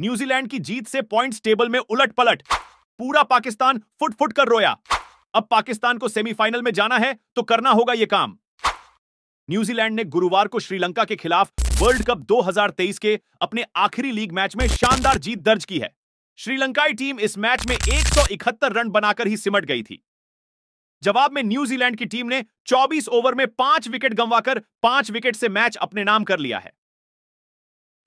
New Zealand की जीत से points table में उलट पलट पूरा पाकिस्तान फुट फुट कर रोया। अब पाकिस्तान को सेमीफाइनल में जाना है तो करना होगा यह काम। न्यूजीलैंड ने गुरुवार को श्रीलंका के खिलाफ वर्ल्ड कप 2023 के अपने आखिरी लीग मैच में शानदार जीत दर्ज की है। श्रीलंकाई टीम इस मैच में 171 रन बनाकर ही सिमट गई थी। जवाब में न्यूजीलैंड की टीम ने 24 ओवर में पाँच विकेट गंवाकर पाँच विकेट से मैच अपने नाम कर लिया है।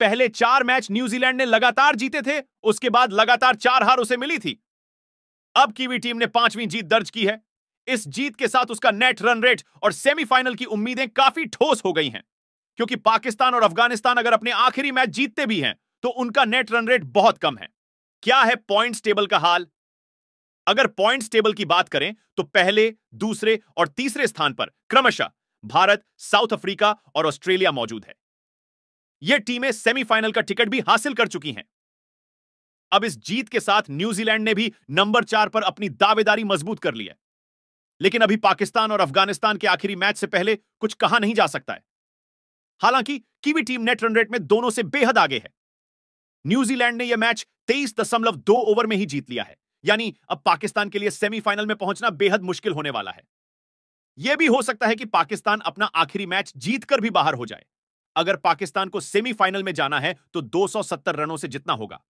पहले चार मैच न्यूजीलैंड ने लगातार जीते थे, उसके बाद लगातार चार हार उसे मिली थी। अब कीवी टीम ने पांचवीं जीत दर्ज की है। इस जीत के साथ उसका नेट रन रेट और सेमीफाइनल की उम्मीदें काफ़ी ठोस हो गई हैं, क्योंकि पाकिस्तान और अफ़गानिस्तान अगर अपने आखिरी मैच जीतते भी हैं तो उनका नेट रन रेट बहुत कम है। क्या है पॉइंट्स टेबल का हाल? अगर पॉइंट्स टेबल की बात करें तो पहले, दूसरे और तीसरे स्थान पर क्रमशः भारत, साउथ अफ्रीका और ऑस्ट्रेलिया मौजूद है। ये टीमें सेमीफाइनल का टिकट भी हासिल कर चुकी हैं। अब इस जीत के साथ न्यूजीलैंड ने भी नंबर चार पर अपनी दावेदारी मज़बूत कर ली है। लेकिन अभी पाकिस्तान और अफ़गानिस्तान के आखिरी मैच से पहले कुछ कहा नहीं जा सकता है। हालाँकि Kiwi team net run rate में दोनों से बेहद आगे है। न्यूजीलैंड ने यह मैच तेईस दशमलव दो ओवर में ही जीत लिया है। यानी अब पाकिस्तान के लिए सेमीफाइनल में पहुँचना बेहद मुश्किल होने वाला है। यह भी हो सकता है कि पाकिस्तान अपना आखिरी मैच जीतकर भी बाहर हो जाए। अगर पाकिस्तान को सेमीफाइनल में जाना है तो 270 रनों से जितना होगा।